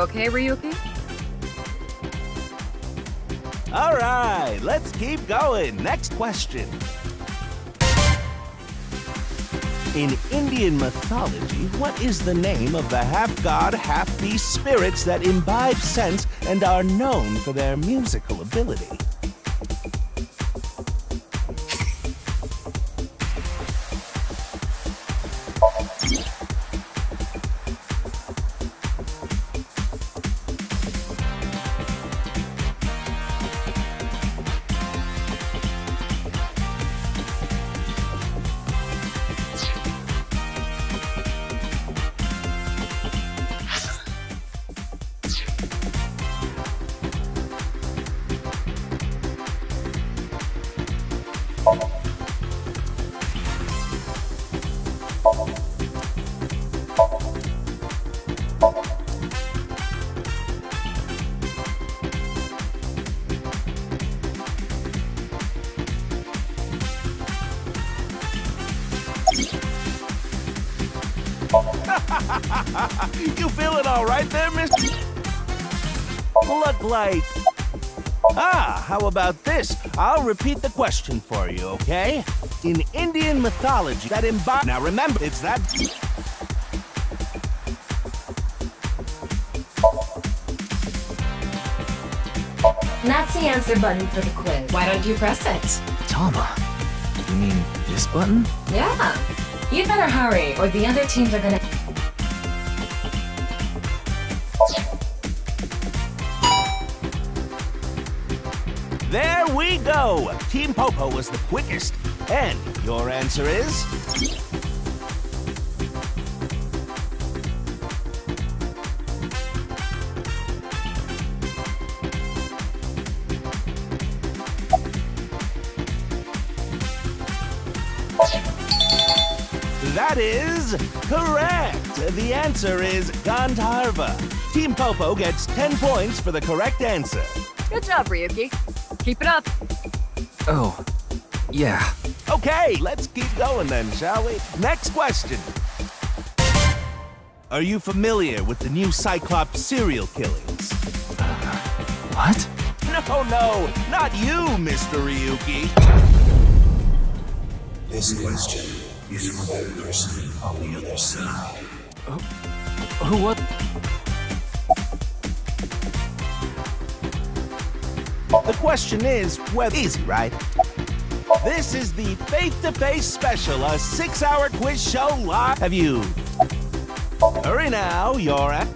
okay, Ryuki? All right, let's keep going. Next question. In Indian mythology, what is the name of the half-god, half-beast spirits that imbibe sense and are known for their musical ability? I'll repeat the question for you, okay? In Indian mythology, that embody... Now remember, it's that... That's the answer button for the quiz. Why don't you press it? Tama, you mean this button? Yeah. You'd better hurry, or the other teams are gonna... Team Popo was the quickest. And your answer is... That is correct. The answer is Gandharva. Team Popo gets 10 points for the correct answer. Good job, Ryuki. Keep it up. Oh, yeah. Okay, let's keep going then, shall we? Next question. Are you familiar with the new Cyclops serial killings? What? No, no, not you, Mr. Ryuki. This question is for that person on the other side. Who what? The question is, well, easy, right? This is the face-to-face special, a six-hour quiz show live. Have you? Hurry now, you're at.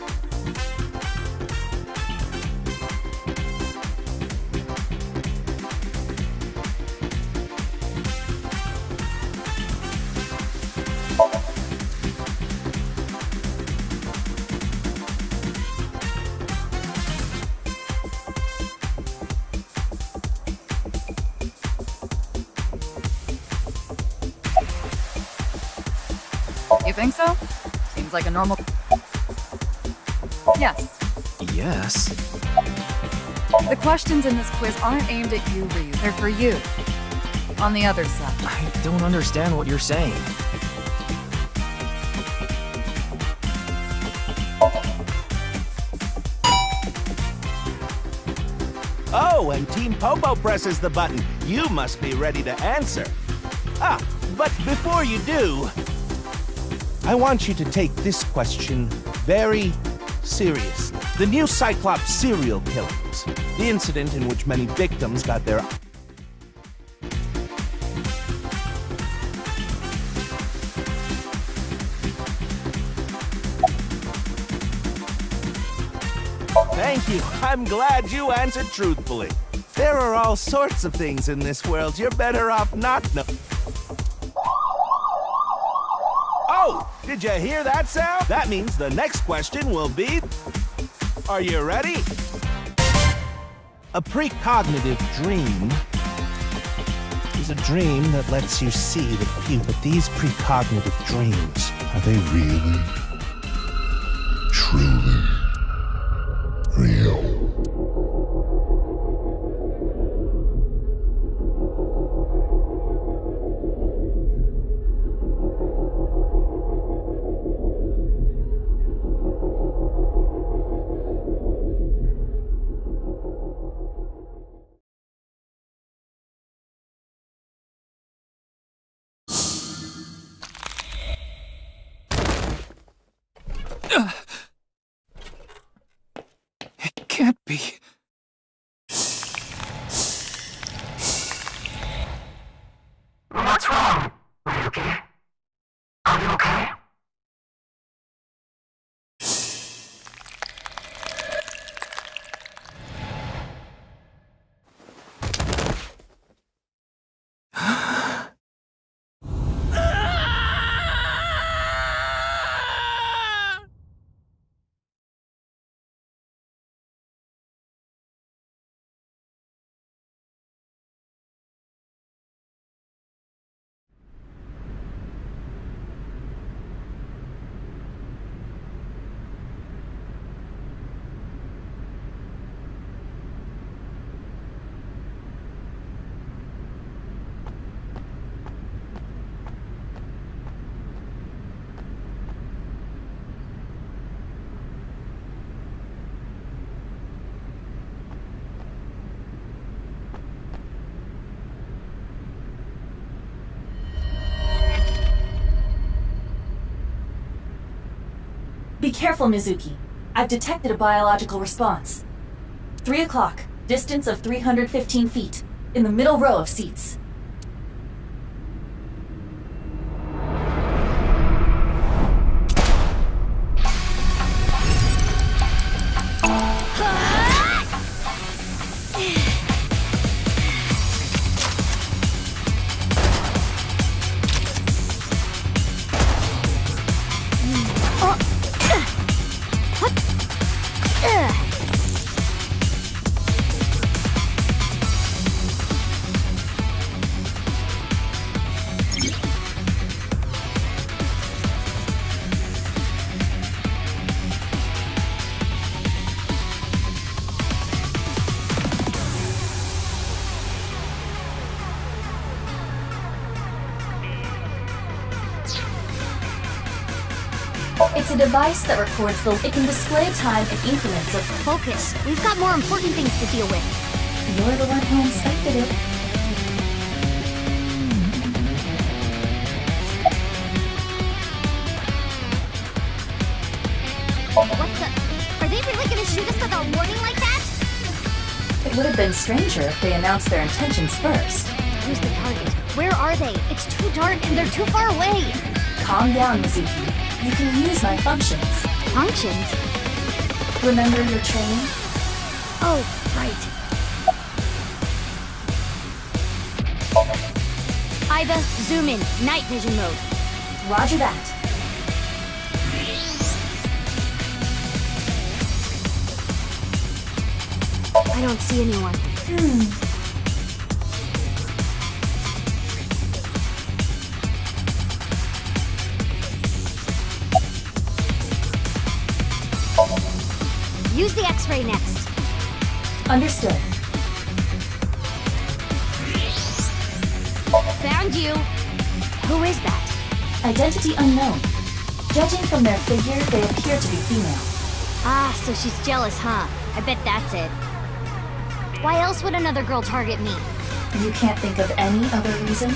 Like a normal... Yes. Yes. The questions in this quiz aren't aimed at you, Ryu. They're for you. On the other side. I don't understand what you're saying. Oh, and Team Popo presses the button. You must be ready to answer. Ah, but before you do, I want you to take this question very seriously. The new Cyclops serial killings, the incident in which many victims got their Thank you. I'm glad you answered truthfully. There are all sorts of things in this world you're better off not know. Did you hear that sound? That means the next question will be... Are you ready? A precognitive dream is a dream that lets you see the future. But these precognitive dreams, Are they really, truly real? Careful, Mizuki. I've detected a biological response. Three o'clock, distance of 315 feet, in the middle row of seats. Device that records the. It can display time in increments of. Focus. We've got more important things to deal with. You're the one who inspected it. What the? Are they really gonna shoot us without warning like that? It would have been stranger if they announced their intentions first. Who's the target? Where are they? It's too dark and they're too far away. Calm down, Mizuki. You can use my functions. Functions? Remember your training? Oh, right. Aiba, zoom in. Night vision mode. Roger that. I don't see anyone. Hmm. Use the X-ray next. Understood. Found you. Who is that? Identity unknown. Judging from their figure, they appear to be female. Ah, so she's jealous, huh? I bet that's it. Why else would another girl target me? You can't think of any other reason?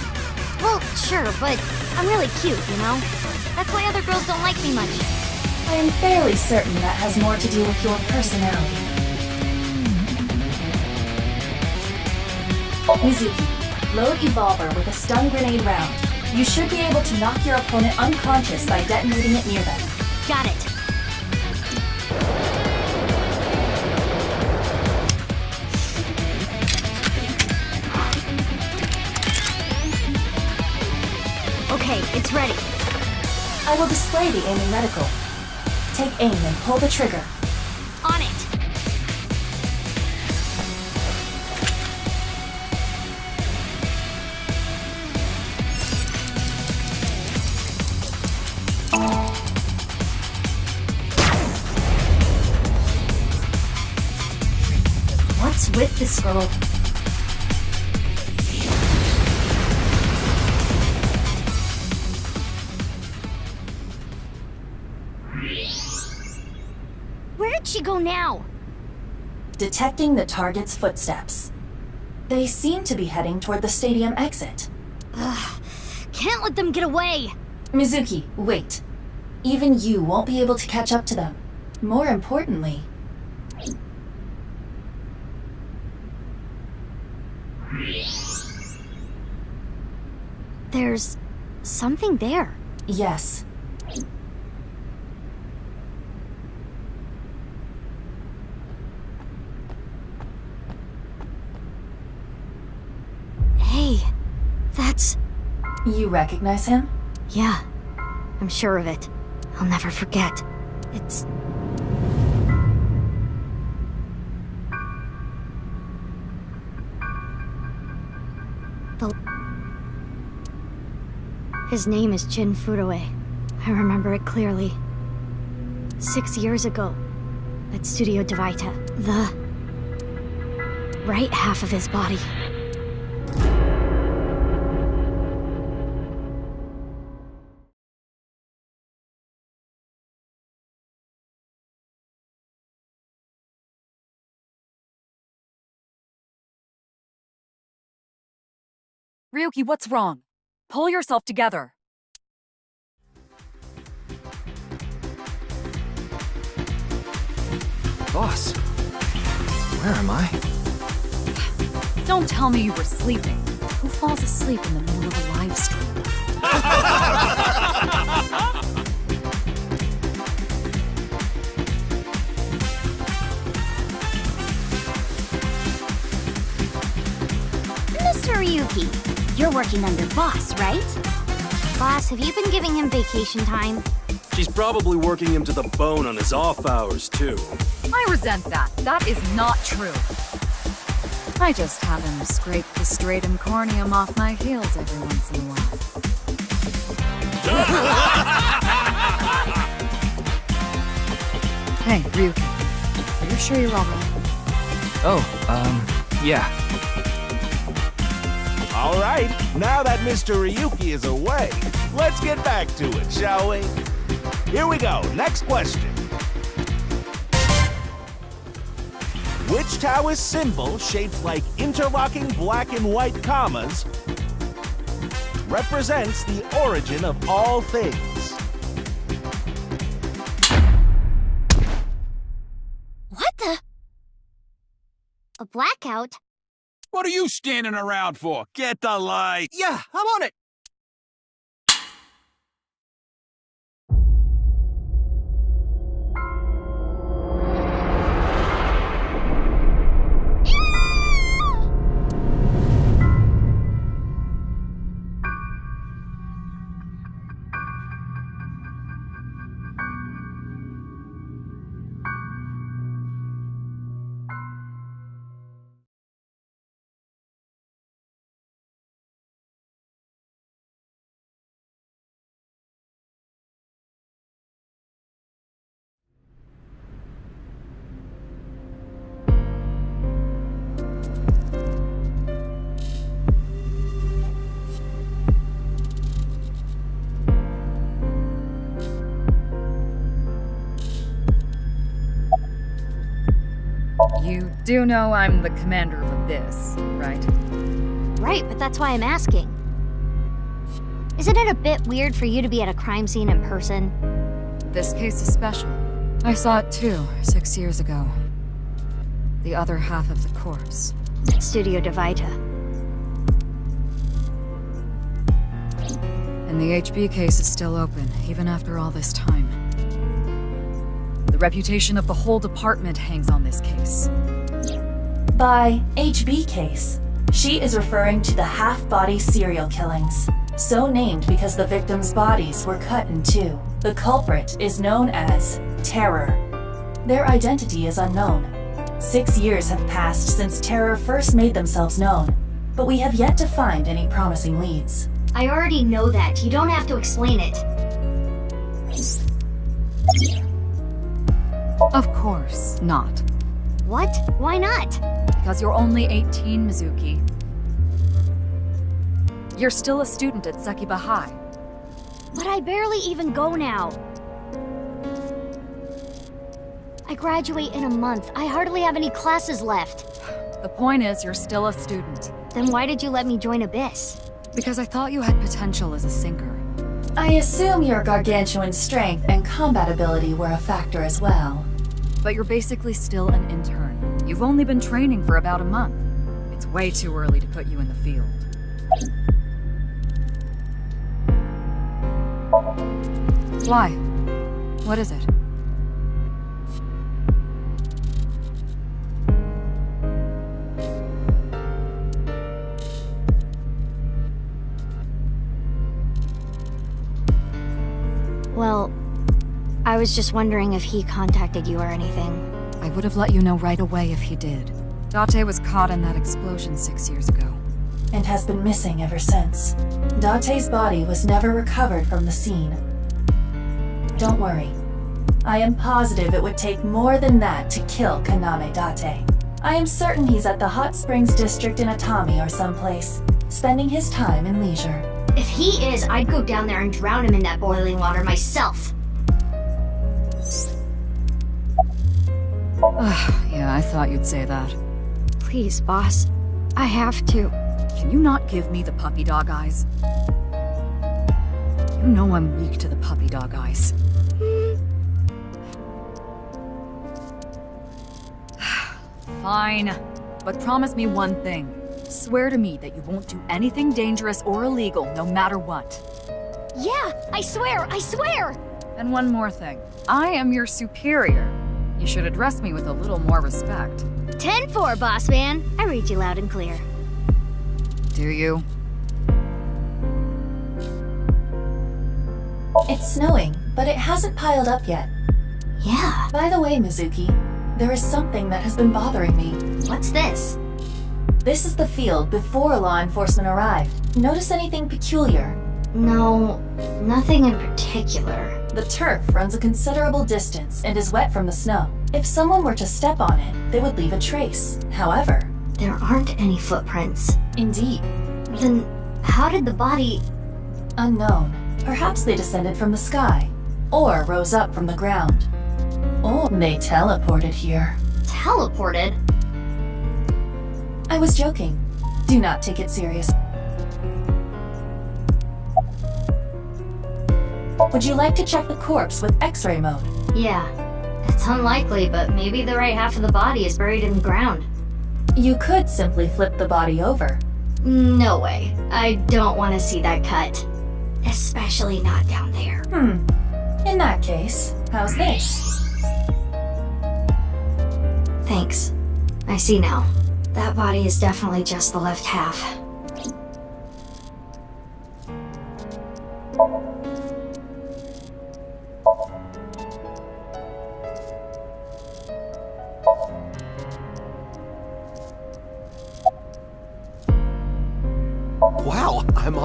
Well, sure, but I'm really cute, you know? That's why other girls don't like me much. I am fairly certain that has more to do with your personality. Mizuki, load Evolver with a stun grenade round. You should be able to knock your opponent unconscious by detonating it near them. Got it. Okay, it's ready. I will display the aiming reticle. Take aim and pull the trigger. On it. What's with this girl? Go now? Detecting the target's footsteps. They seem to be heading toward the stadium exit. Can't let them get away. Mizuki, wait. Even you won't be able to catch up to them. More importantly, There's something there. yes, Hey, that's. You recognize him? Yeah, I'm sure of it. I'll never forget. It's. The. His name is Jin Furue. I remember it clearly. Six years ago, at Studio Devaita, the right half of his body Ryuki, what's wrong? Pull yourself together. Boss, where am I? Don't tell me you were sleeping. Who falls asleep in the middle of a live stream? Mr. Ryuki, you're working under Boss, right? Boss, have you been giving him vacation time? She's probably working him to the bone on his off hours, too. I resent that. That is not true. I just have him scrape the stratum corneum off my heels every once in a while. hey, Ryuki. Are you sure you're alright? Oh, um, yeah. All right, now that Mr. Ryuki is away, let's get back to it, shall we? Here we go. Next question. Which Taoist symbol, shaped like interlocking black and white commas, represents the origin of all things? What the? A blackout? What are you standing around for? Get the light. Yeah, I'm on it. Do know I'm the commander of Abyss, right? Right, but that's why I'm asking. Isn't it a bit weird for you to be at a crime scene in person? This case is special. I saw it too, six years ago. The other half of the corpse. Studio Divita. And the HB case is still open, even after all this time. The reputation of the whole department hangs on this case. By HB case, she is referring to the half-body serial killings. So named because the victims' bodies were cut in two. The culprit is known as Terror. Their identity is unknown. Six years have passed since Terror first made themselves known, but we have yet to find any promising leads. I already know that. You don't have to explain it. Of course not. What? Why not? Because you're only 18, Mizuki. You're still a student at Sekiba High. But I barely even go now. I graduate in a month. I hardly have any classes left. The point is, you're still a student. Then why did you let me join Abyss? Because I thought you had potential as a sinker. I assume your gargantuan strength and combat ability were a factor as well. But you're basically still an intern. You've only been training for about a month. It's way too early to put you in the field. Why? What is it? I was just wondering if he contacted you or anything. I would have let you know right away if he did. Date was caught in that explosion six years ago. And has been missing ever since. Date's body was never recovered from the scene. Don't worry. I am positive it would take more than that to kill Kaname Date. I am certain he's at the Hot Springs District in Atami or someplace, spending his time in leisure. If he is, I'd go down there and drown him in that boiling water myself. Ah, yeah, I thought you'd say that. Please, boss. I have to. Can you not give me the puppy dog eyes? You know I'm weak to the puppy dog eyes. Fine. But promise me one thing. Swear to me that you won't do anything dangerous or illegal, no matter what. Yeah, I swear, I swear! And one more thing. I am your superior. You should address me with a little more respect. 10-4, boss man. I read you loud and clear. Do you? It's snowing, but it hasn't piled up yet. Yeah. By the way, Mizuki, there is something that has been bothering me. What's this? This is the field before law enforcement arrived. Notice anything peculiar? No, nothing in particular. The turf runs a considerable distance and is wet from the snow. If someone were to step on it, they would leave a trace. However, there aren't any footprints. Indeed. Then how did the body... Unknown. Perhaps they descended from the sky, or rose up from the ground. Or they teleported here. Teleported? I was joking. Do not take it serious. Would you like to check the corpse with X-ray mode? Yeah. It's unlikely, but maybe the right half of the body is buried in the ground. You could simply flip the body over. No way. I don't want to see that cut. Especially not down there. Hmm. In that case, how's this? Thanks. I see now. That body is definitely just the left half.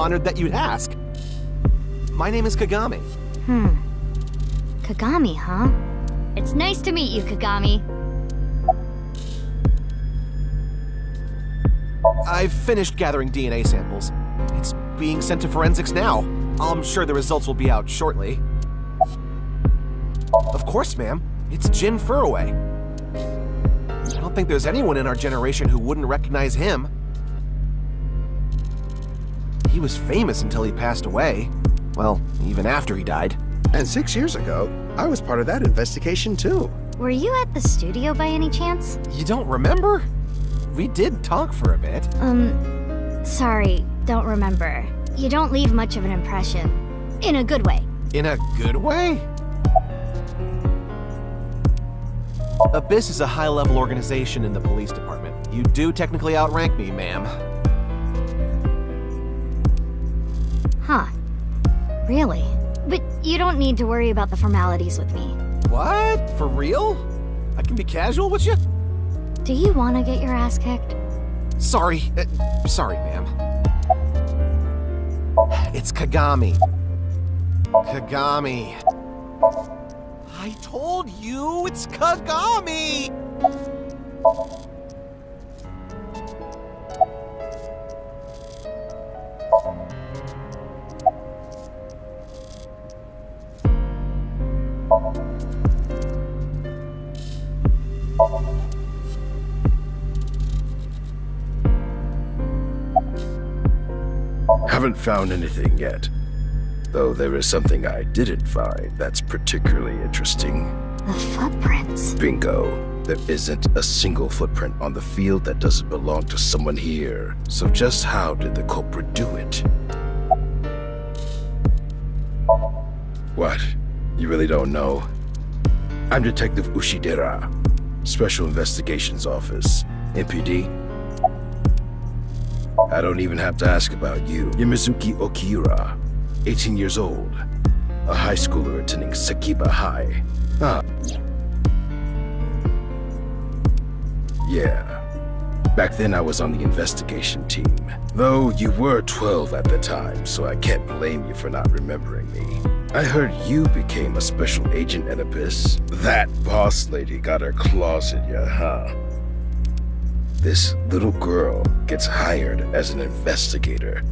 Honored that you'd ask. My name is Kagami. Hmm. Kagami, huh? It's nice to meet you, Kagami. I've finished gathering DNA samples. It's being sent to forensics now. I'm sure the results will be out shortly. Of course, ma'am. It's Jin Furue. I don't think there's anyone in our generation who wouldn't recognize him. He was famous until he passed away. Well, even after he died. And six years ago, I was part of that investigation too. Were you at the studio by any chance? You don't remember? We did talk for a bit. Um, sorry, don't remember. You don't leave much of an impression. In a good way. In a good way? Abyss is a high-level organization in the police department. You do technically outrank me, ma'am. Huh. Really? But you don't need to worry about the formalities with me. What? For real? I can be casual with you? Do you want to get your ass kicked? Sorry. Uh, sorry, ma'am. It's Kagami. Kagami. I told you it's Kagami! Found anything yet. Though there is something I didn't find that's particularly interesting. The footprints. Bingo. There isn't a single footprint on the field that doesn't belong to someone here. So just how did the culprit do it? What? You really don't know? I'm Detective Ushidera, Special Investigations Office, MPD. I don't even have to ask about you. You're Mizuki Okiura, 18 years old, a high schooler attending Sakiba High. Ah. Yeah. Back then I was on the investigation team. Though you were 12 at the time, so I can't blame you for not remembering me. I heard you became a special agent at Abyss. That boss lady got her claws in you, huh? This little girl gets hired as an investigator.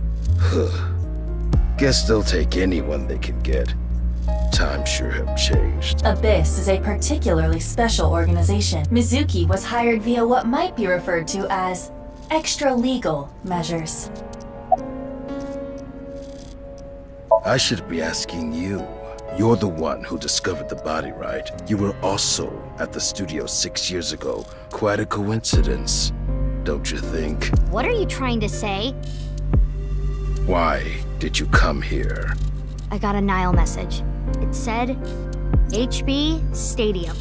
Guess they'll take anyone they can get. Times sure have changed. Abyss is a particularly special organization. Mizuki was hired via what might be referred to as extra-legal measures. I should be asking you. You're the one who discovered the body, right? You were also at the studio six years ago. Quite a coincidence, don't you think? What are you trying to say? Why did you come here? I got a Nile message. It said, HB Stadium.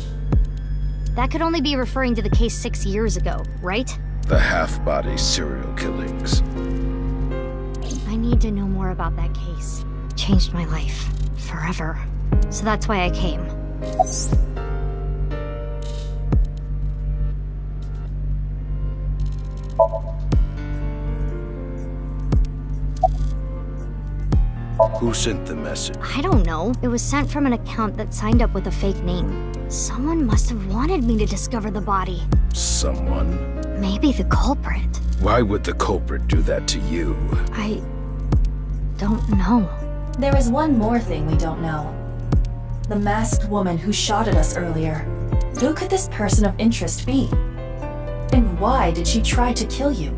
That could only be referring to the case six years ago, right? The half-body serial killings. I need to know more about that case. Changed my life. Forever. So that's why I came. Who sent the message? I don't know. It was sent from an account that signed up with a fake name. Someone must have wanted me to discover the body. Someone? Maybe the culprit. Why would the culprit do that to you? I... don't know. There is one more thing we don't know. The masked woman who shot at us earlier. Who could this person of interest be? And why did she try to kill you?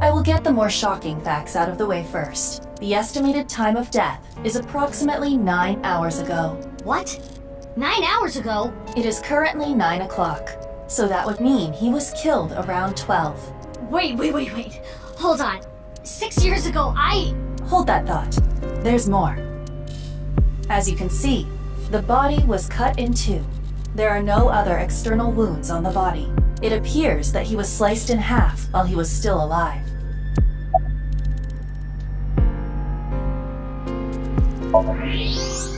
I will get the more shocking facts out of the way first. The estimated time of death is approximately nine hours ago. What? Nine hours ago? It is currently nine o'clock, so that would mean he was killed around 12. Wait, wait, wait, wait. Hold on. Six years ago, I... Hold that thought. There's more. As you can see, the body was cut in two. There are no other external wounds on the body. It appears that he was sliced in half while he was still alive.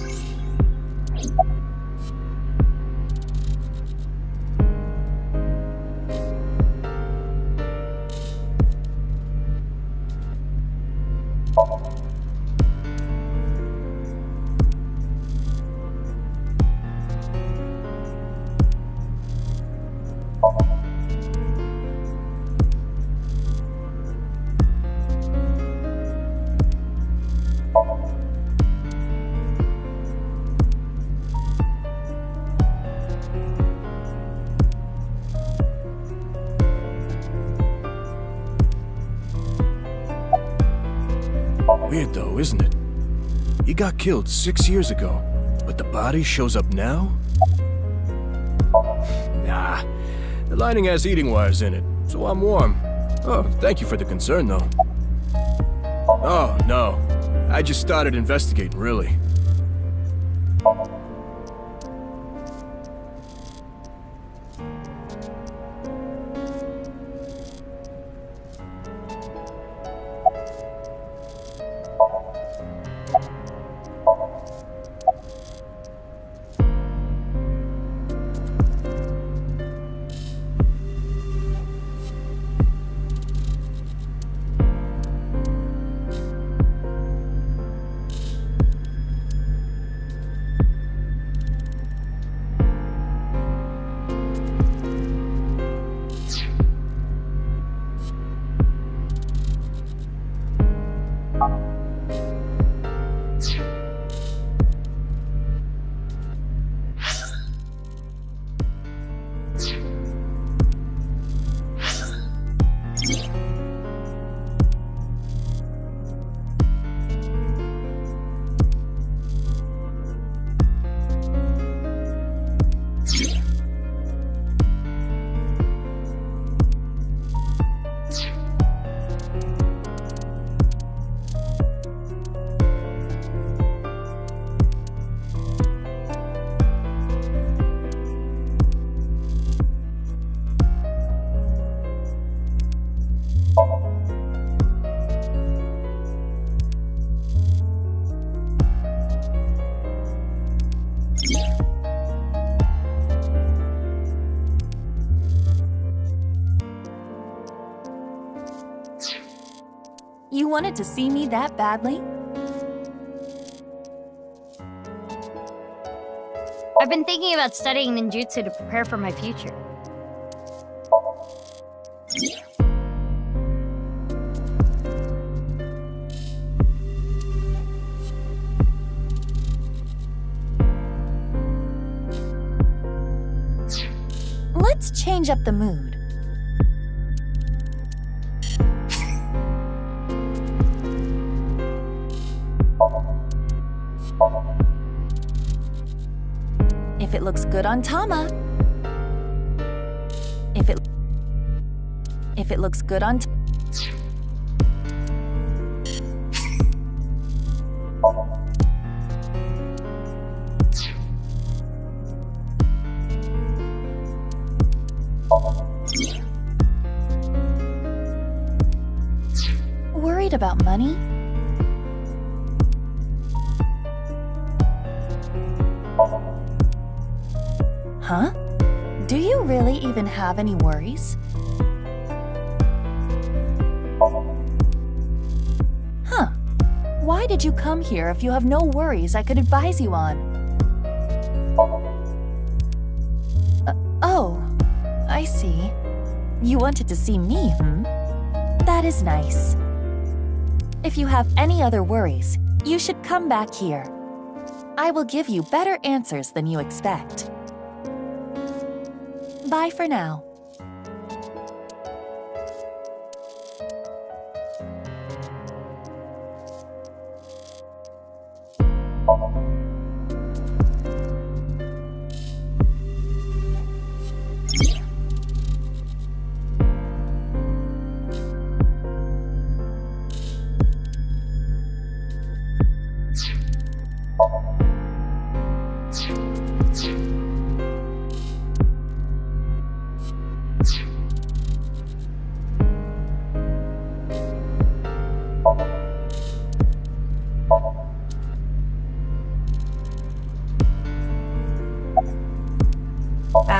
killed six years ago, but the body shows up now? Nah, the lining has heating wires in it, so I'm warm. Oh, thank you for the concern though. Oh, no. I just started investigating, really. Wanted to see me that badly? I've been thinking about studying ninjutsu to prepare for my future. Let's change up the mood. Looks good on Tama. If it If it looks good on have any worries? Huh. Why did you come here if you have no worries I could advise you on? Uh, oh, I see. You wanted to see me, hmm? That is nice. If you have any other worries, you should come back here. I will give you better answers than you expect. Bye for now.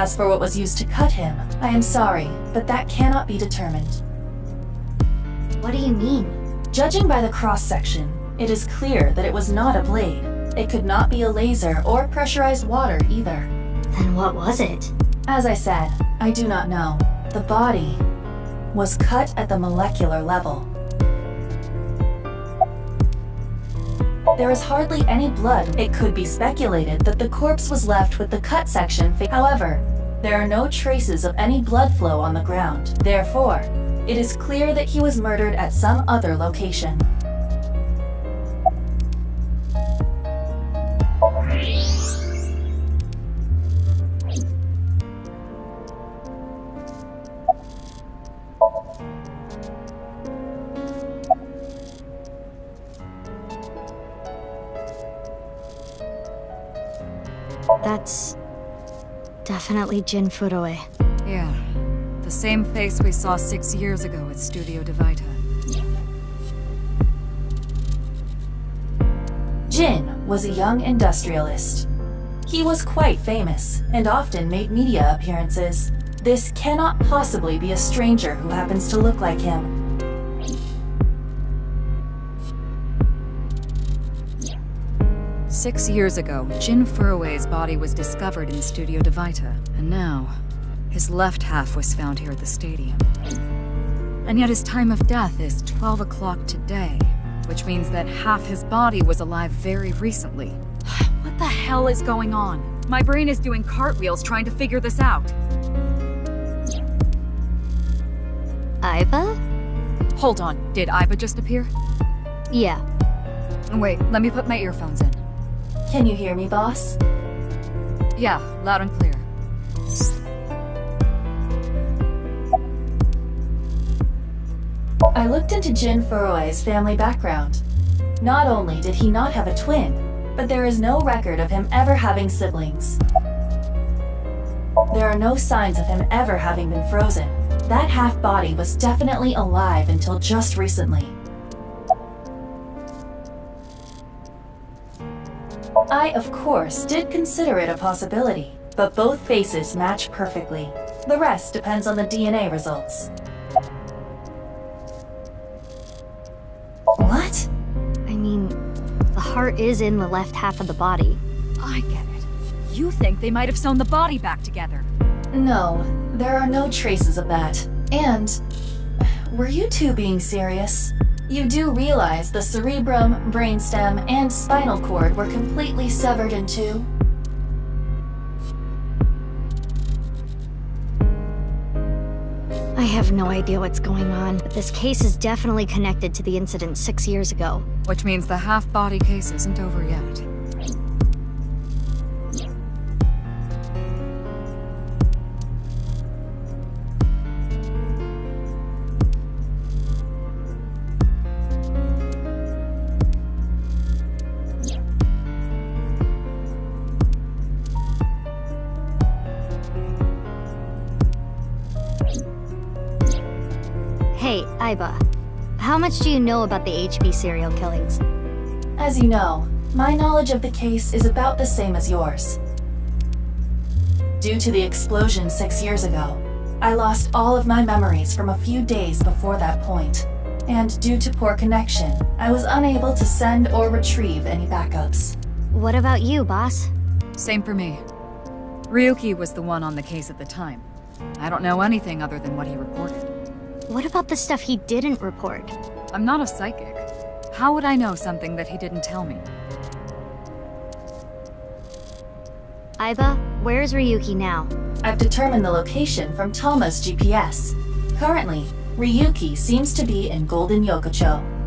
As for what was used to cut him, I am sorry, but that cannot be determined. What do you mean? Judging by the cross-section, it is clear that it was not a blade. It could not be a laser or pressurized water either. Then what was it? As I said, I do not know. The body was cut at the molecular level. There is hardly any blood. It could be speculated that the corpse was left with the cut section. However, there are no traces of any blood flow on the ground. Therefore, it is clear that he was murdered at some other location. Definitely Jin Furue. Yeah. The same face we saw six years ago at Studio Divita. Jin was a young industrialist. He was quite famous and often made media appearances. This cannot possibly be a stranger who happens to look like him. Six years ago, Jin Furue's body was discovered in Studio Divita, and now, his left half was found here at the stadium. And yet his time of death is 12 o'clock today, which means that half his body was alive very recently. What the hell is going on? My brain is doing cartwheels trying to figure this out. Aiba? Hold on, did Aiba just appear? Yeah. Wait, let me put my earphones in. Can you hear me, boss? Yeah, loud and clear. I looked into Jin Furue's family background. Not only did he not have a twin, but there is no record of him ever having siblings. There are no signs of him ever having been frozen. That half-body was definitely alive until just recently. I, of course, did consider it a possibility, but both faces match perfectly. The rest depends on the DNA results. What? I mean, the heart is in the left half of the body. I get it. You think they might have sewn the body back together. No, there are no traces of that. And... Were you two being serious? You do realize the cerebrum, brainstem, and spinal cord were completely severed in two? I have no idea what's going on, but this case is definitely connected to the incident six years ago. Which means the half-body case isn't over yet. Hey, Aiba. How much do you know about the HB serial killings? As you know, my knowledge of the case is about the same as yours. Due to the explosion six years ago, I lost all of my memories from a few days before that point, and due to poor connection, I was unable to send or retrieve any backups. What about you, boss? Same for me. Ryuki was the one on the case at the time. I don't know anything other than what he reported. What about the stuff he didn't report? I'm not a psychic. How would I know something that he didn't tell me? Aiba, where's Ryuki now? I've determined the location from Tama's GPS. Currently, Ryuki seems to be in Golden Yokocho.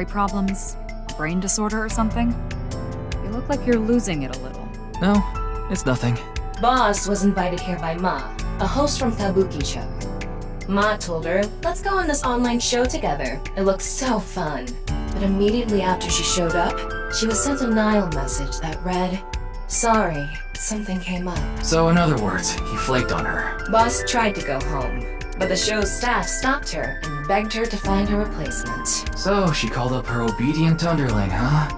Memory problems? Brain disorder or something? You look like you're losing it a little. No, it's nothing. Boss was invited here by Ma, a host from Kabuki Show. Ma told her, let's go on this online show together. It looks so fun. But immediately after she showed up, she was sent a Nile message that read, Sorry, something came up. So in other words, he flaked on her. Boss tried to go home, but the show's staff stopped her and begged her to find a replacement. So she called up her obedient underling, huh?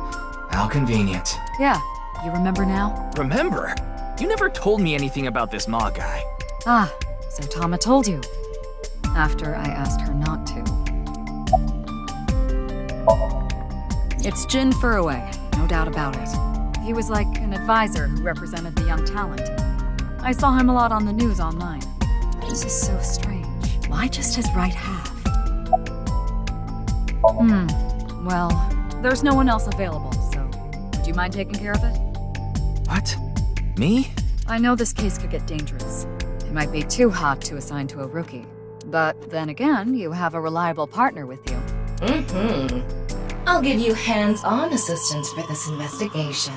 How convenient. Yeah, you remember now? Remember? You never told me anything about this Ma guy. Ah, so Tama told you. After I asked her not to. It's Jin Furue, no doubt about it. He was like an advisor who represented the young talent. I saw him a lot on the news online. This is so strange. Why just his right half? Hmm. Well, there's no one else available, so do you mind taking care of it? What? Me? I know this case could get dangerous. It might be too hot to assign to a rookie. But then again, you have a reliable partner with you. Mm-hmm. I'll give you hands-on assistance for this investigation.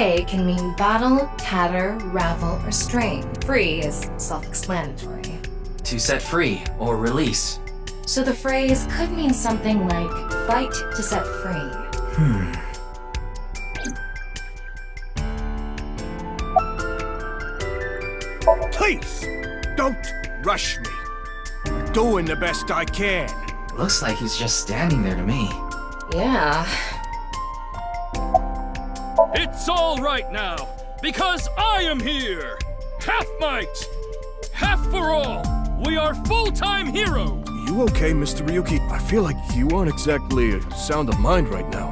Fray can mean battle, tatter, ravel, or strain. Free is self-explanatory. To set free or release. So the phrase could mean something like fight to set free. Hmm. Please, don't rush me. I'm doing the best I can. Looks like he's just standing there to me. Yeah. It's all right now, because I am here! Half might! Half for all! We are full-time heroes! You okay, Mr. Ryuki? I feel like you aren't exactly sound of mind right now.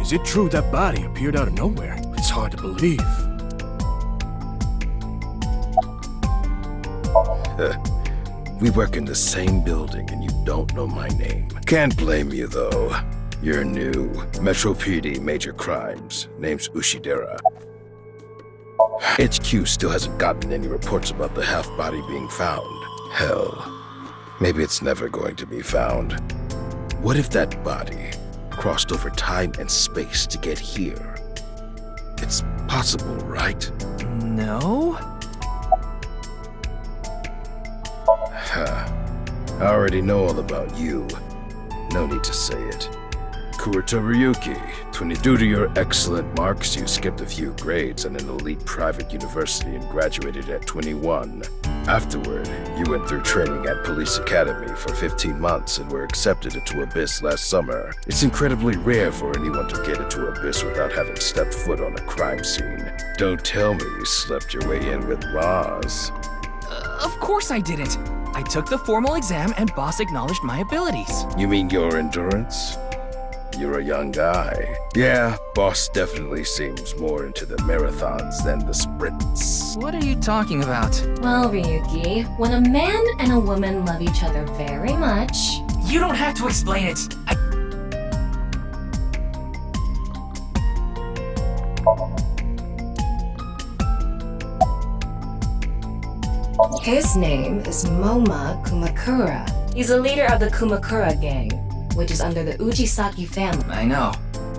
Is it true that body appeared out of nowhere? It's hard to believe. We work in the same building and you don't know my name. Can't blame you though. You're new. Metro PD, Major Crimes. Name's Ushidera. HQ still hasn't gotten any reports about the half-body being found. Hell, maybe it's never going to be found. What if that body crossed over time and space to get here? It's possible, right? No? I already know all about you. No need to say it. Kuruto Ryuki, due to your excellent marks, you skipped a few grades in an elite private university and graduated at 21. Afterward, you went through training at Police Academy for 15 months and were accepted into Abyss last summer. It's incredibly rare for anyone to get into Abyss without having stepped foot on a crime scene. Don't tell me you slept your way in with Roz. Uh, of course I didn't. I took the formal exam and boss acknowledged my abilities. You mean your endurance? You're a young guy. Yeah, boss definitely seems more into the marathons than the sprints. What are you talking about? Well, Ryuki, when a man and a woman love each other very much... You don't have to explain it. I... His name is Moma Kumakura. He's a leader of the Kumakura gang, which is under the Ujisaki family. I know.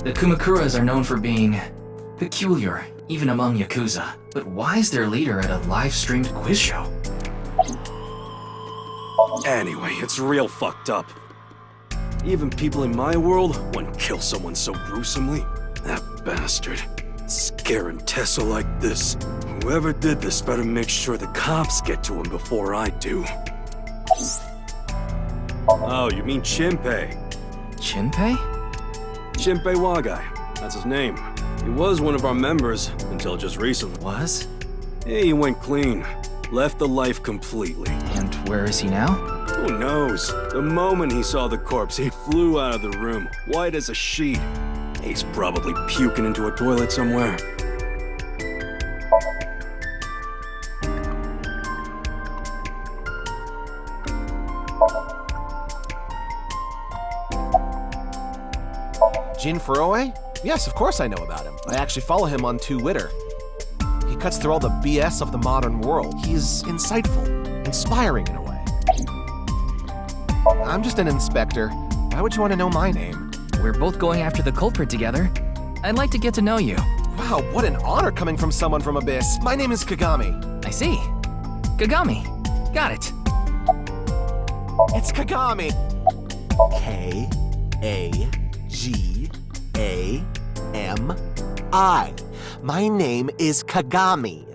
The Kumakuras are known for being peculiar, even among Yakuza. But why is their leader at a live-streamed quiz show? Anyway, it's real fucked up. Even people in my world wouldn't kill someone so gruesomely. That bastard. Scaring Tessa like this. Whoever did this better make sure the cops get to him before I do. Oh, you mean Shinpei? Shinpei? Shinpei Wagai. That's his name. He was one of our members until just recently. Was? Yeah, he went clean. Left the life completely. And where is he now? Who knows? The moment he saw the corpse, he flew out of the room, white as a sheet. He's probably puking into a toilet somewhere. Jin Furue? Yes, of course I know about him. I actually follow him on Twitter. He cuts through all the BS of the modern world. He's insightful, inspiring in a way. I'm just an inspector. Why would you want to know my name? We're both going after the culprit together. I'd like to get to know you. Wow, what an honor coming from someone from Abyss. My name is Kagami. I see. Kagami. Got it. It's Kagami. K A G A M I. My name is Kagami.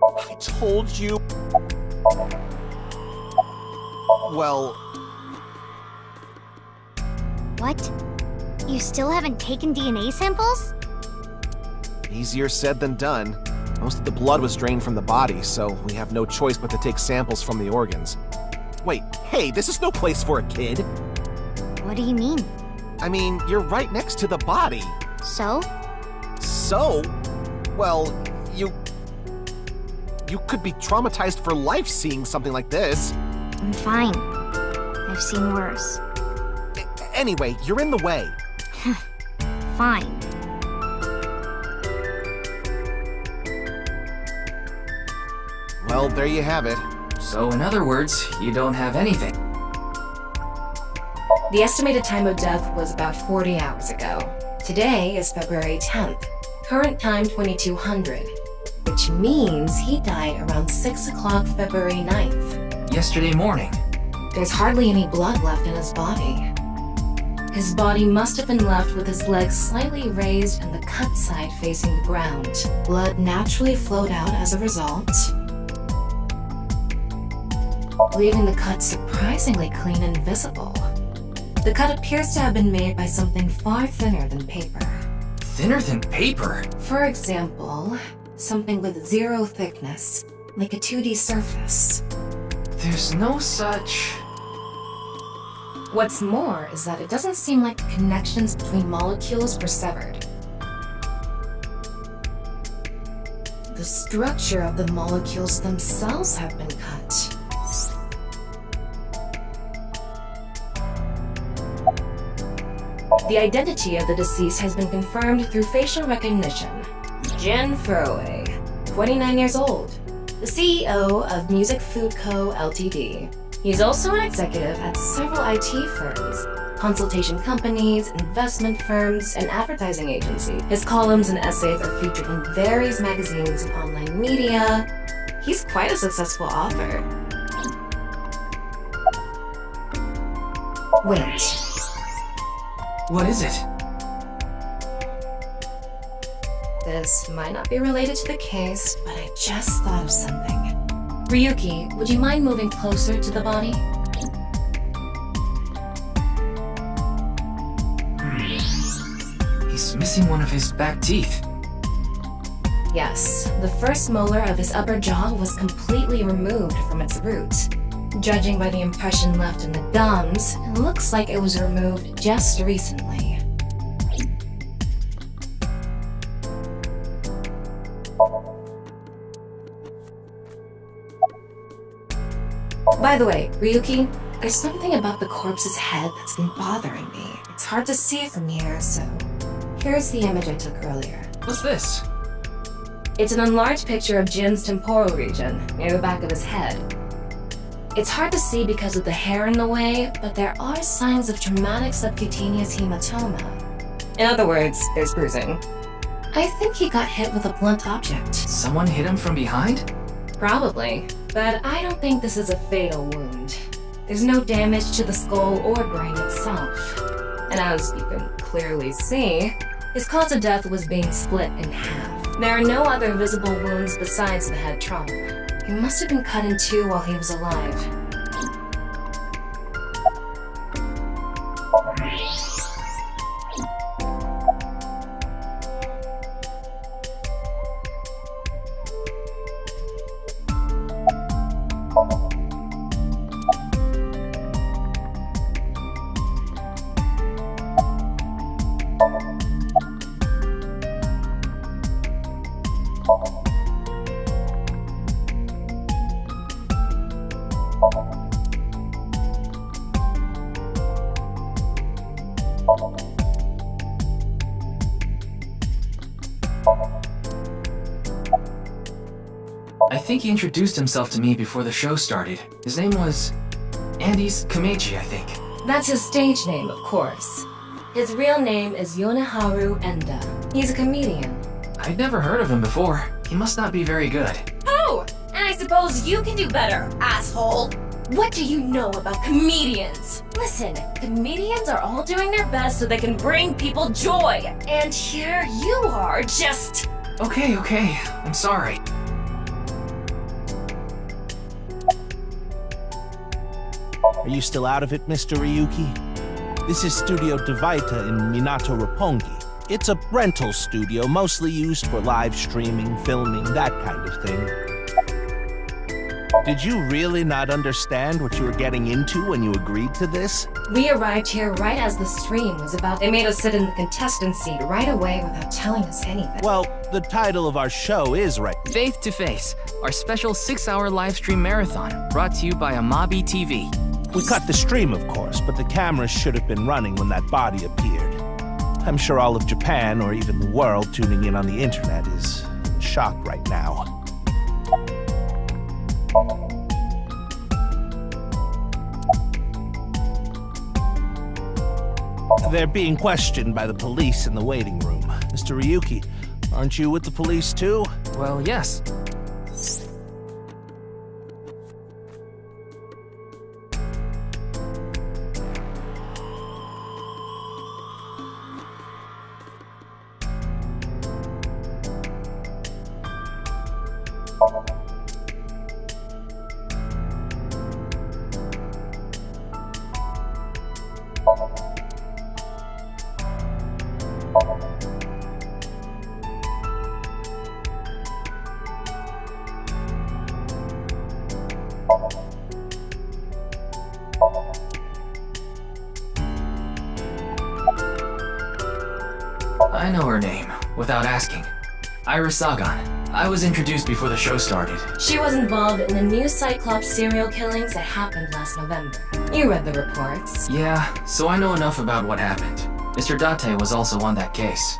I told you. Well. What? You still haven't taken DNA samples? Easier said than done. Most of the blood was drained from the body, so we have no choice but to take samples from the organs. Wait, hey, this is no place for a kid. What do you mean? I mean, you're right next to the body. So? So? Well, you. You could be traumatized for life seeing something like this. I'm fine. I've seen worse. A anyway, you're in the way. fine. Well, there you have it. So, in other words, you don't have anything. The estimated time of death was about 40 hours ago. Today is February 10th. Current time 2200, which means he died around 6 o'clock February 9th. Yesterday morning. There's hardly any blood left in his body. His body must have been left with his legs slightly raised and the cut side facing the ground. Blood naturally flowed out as a result, leaving the cut surprisingly clean and visible. The cut appears to have been made by something far thinner than paper. Thinner than paper? For example, something with zero thickness, like a 2D surface. There's no such... What's more is that it doesn't seem like the connections between molecules were severed. The structure of the molecules themselves have been cut. The identity of the deceased has been confirmed through facial recognition. Jin Furue, 29 years old, the CEO of Music Food Co. Ltd. He's also an executive at several IT firms, consultation companies, investment firms, and advertising agencies. His columns and essays are featured in various magazines and online media. He's quite a successful author. Wait. What is it? This might not be related to the case, but I just thought of something. Ryuki, would you mind moving closer to the body? He's missing one of his back teeth. Yes, the first molar of his upper jaw was completely removed from its root. Judging by the impression left in the gums, it looks like it was removed just recently. By the way, Ryuki, there's something about the corpse's head that's been bothering me. It's hard to see from here, so here's the image I took earlier. What's this? It's an enlarged picture of Jin's temporal region, near the back of his head. It's hard to see because of the hair in the way, but there are signs of traumatic subcutaneous hematoma. In other words, there's bruising. I think he got hit with a blunt object. Someone hit him from behind? Probably, but I don't think this is a fatal wound. There's no damage to the skull or brain itself. And as you can clearly see, his cause of death was being split in half. There are no other visible wounds besides the head trauma. He must have been cut in two while he was alive. Introduced himself to me before the show started. His name was... Andes Kameji, I think. That's his stage name, of course. His real name is Yoneharu Enda. He's a comedian. I'd never heard of him before. He must not be very good. Oh! And I suppose you can do better, asshole! What do you know about comedians? Listen, comedians are all doing their best so they can bring people joy. And here you are, just... Okay, okay. I'm sorry. Are you still out of it, Mr. Ryuki? This is Studio Devita in Minato Roppongi. It's a rental studio mostly used for live streaming, filming, that kind of thing. Did you really not understand what you were getting into when you agreed to this? We arrived here right as the stream was about. They made us sit in the contestant seat right away without telling us anything. Well, the title of our show is right. Faith to Face, our special six hour live stream marathon, brought to you by Amabi TV. We cut the stream, of course, but the cameras should have been running when that body appeared. I'm sure all of Japan, or even the world, tuning in on the internet is in shock right now. They're being questioned by the police in the waiting room. Mr. Ryuki, aren't you with the police too? Well, yes. Sagan. I was introduced before the show started. She was involved in the new Cyclops serial killings that happened last November. You read the reports. Yeah, so I know enough about what happened. Mr. Date was also on that case.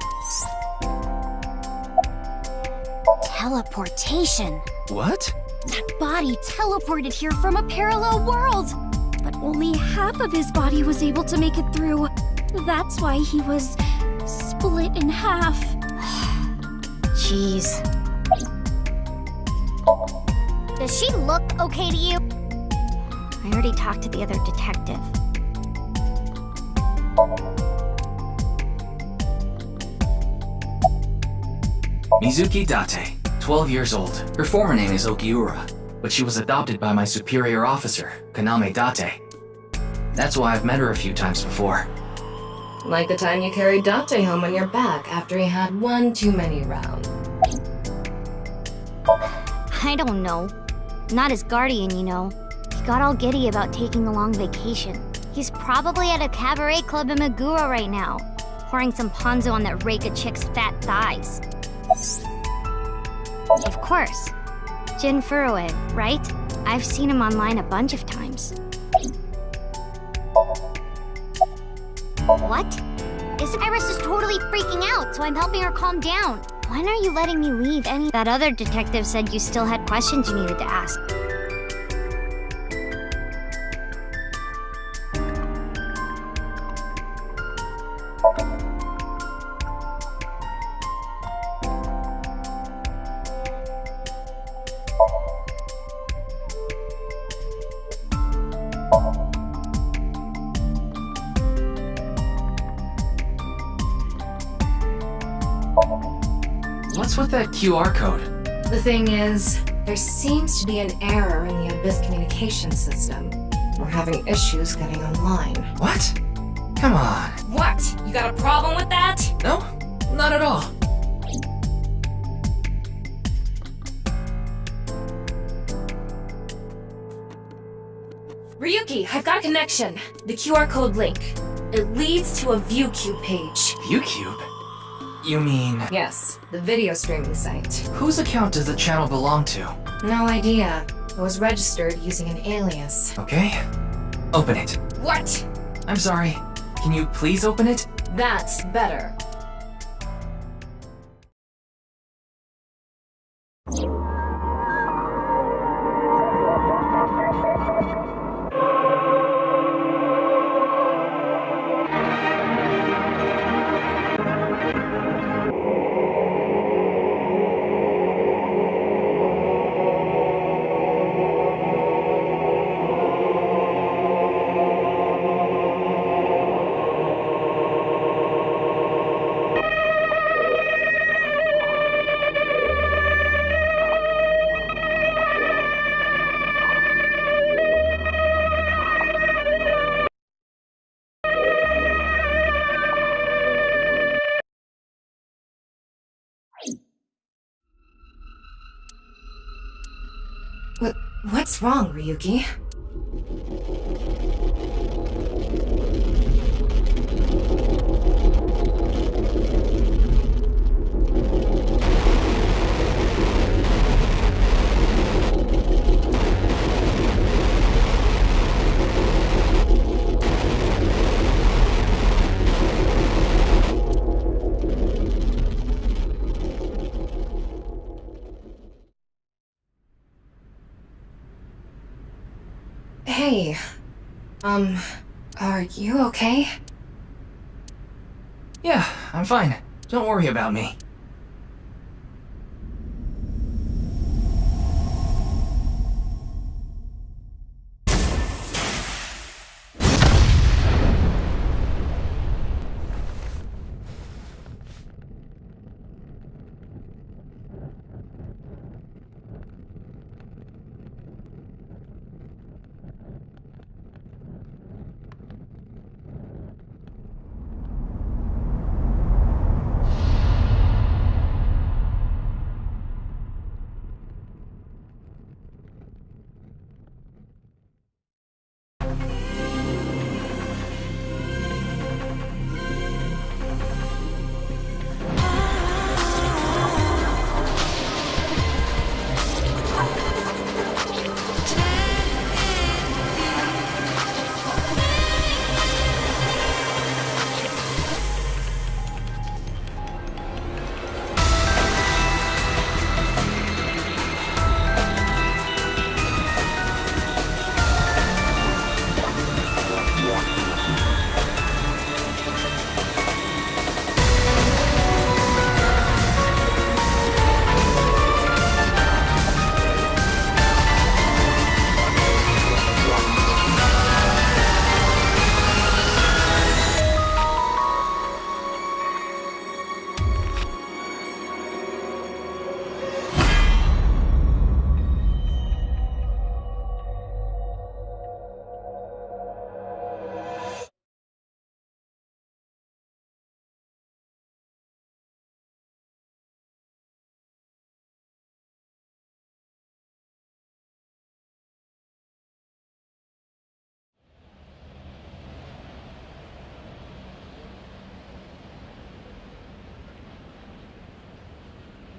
Teleportation. What? That body teleported here from a parallel world. But only half of his body was able to make it through. That's why he was split in half. Jeez. Does she look okay to you? I already talked to the other detective. Mizuki Date, 12 years old. Her former name is Okiura, but she was adopted by my superior officer, Kaname Date. That's why I've met her a few times before. Like the time you carried Date home on your back after he had one too many rounds. I don't know. Not his guardian, you know. He got all giddy about taking a long vacation. He's probably at a cabaret club in Meguro right now, pouring some ponzu on that Reika chick's fat thighs. Of course. Jin Furue, right? I've seen him online a bunch of times. What? This Iris is totally freaking out, so I'm helping her calm down. When are you letting me leave any- That other detective said you still had questions you needed to ask. QR code? The thing is, there seems to be an error in the Abyss communication system. We're having issues getting online. What? Come on. What? You got a problem with that? No, not at all. Ryuki, I've got a connection. The QR code link. It leads to a ViewCube page. ViewCube? You mean... Yes, the video streaming site. Whose account does the channel belong to? No idea. It was registered using an alias. Okay. Open it. What? I'm sorry. Can you please open it? That's better. Ryuki? Um, are you okay? Yeah, I'm fine. Don't worry about me.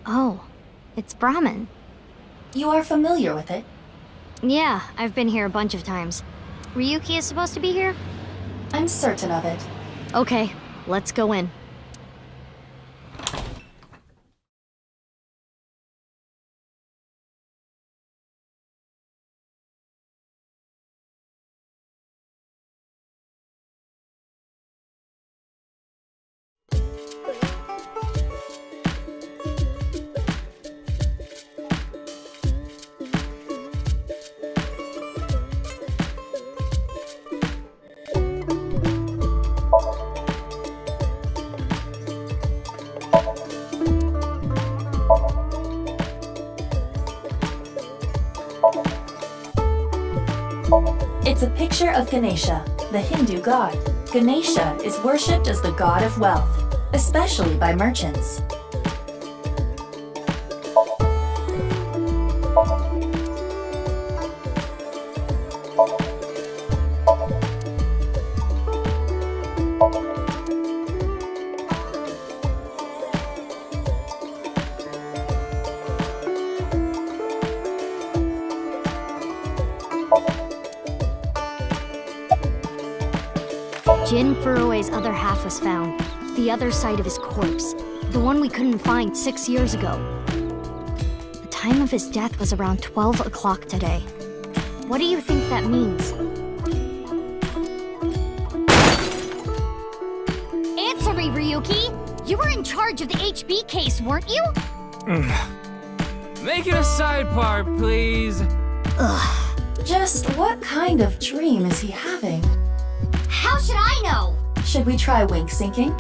Oh, it's Brahmin. You are familiar with it? Yeah, I've been here a bunch of times. Ryuki is supposed to be here? I'm certain of it. Okay, let's go in. Ganesha, the Hindu god. Ganesha is worshipped as the god of wealth, especially by merchants. The other side of his corpse. The one we couldn't find six years ago. The time of his death was around 12 o'clock today. What do you think that means? Answer me, Ryuki! You were in charge of the HB case, weren't you? Make it a side part, please. Ugh. Just what kind of dream is he having? How should I know? Should we try wink syncing?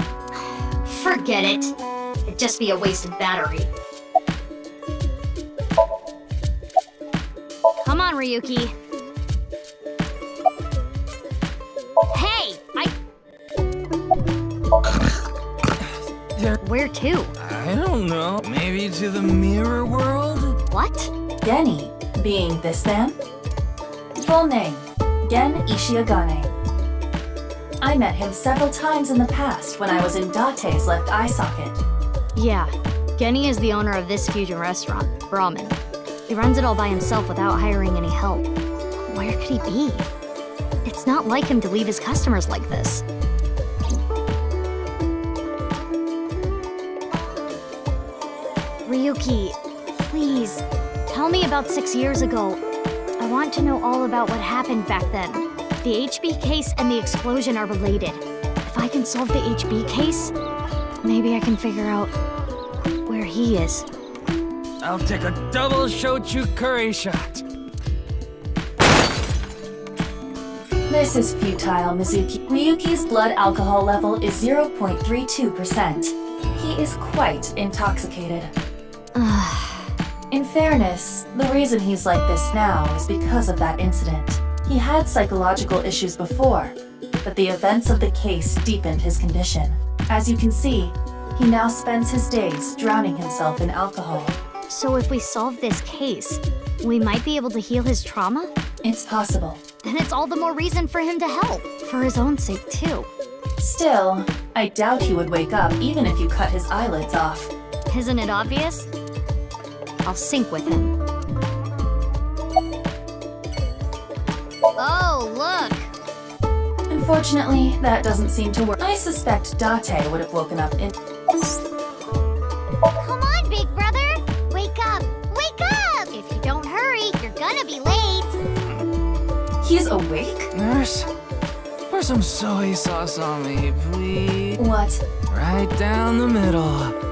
Forget it. It'd just be a wasted battery. Come on, Ryuki. Hey, I... Where to? I don't know. Maybe to the mirror world? What? Geni, being this man? Full name, Gen Ishiagane. I met him several times in the past when I was in Date's left eye socket. Yeah, Genny is the owner of this fusion restaurant, Brahmin. He runs it all by himself without hiring any help. Where could he be? It's not like him to leave his customers like this. Ryuki, please, tell me about six years ago. I want to know all about what happened back then. The HB case and the explosion are related. If I can solve the HB case, Maybe I can figure out where he is. I'll take a double shochu curry shot. This is futile, Mizuki. Miyuki's blood alcohol level is 0.32%. He is quite intoxicated. In fairness, the reason he's like this now is because of that incident. He had psychological issues before, but the events of the case deepened his condition. As you can see, he now spends his days drowning himself in alcohol. So if we solve this case, we might be able to heal his trauma? It's possible. Then it's all the more reason for him to help. For his own sake, too. Still, I doubt he would wake up even if you cut his eyelids off. Isn't it obvious? I'll sync with him. Unfortunately, that doesn't seem to work. I suspect Date would have woken up in. Come on, big brother! Wake up! Wake up! If you don't hurry, you're gonna be late. He's awake? Nurse, pour some soy sauce on me, please. What? Right down the middle.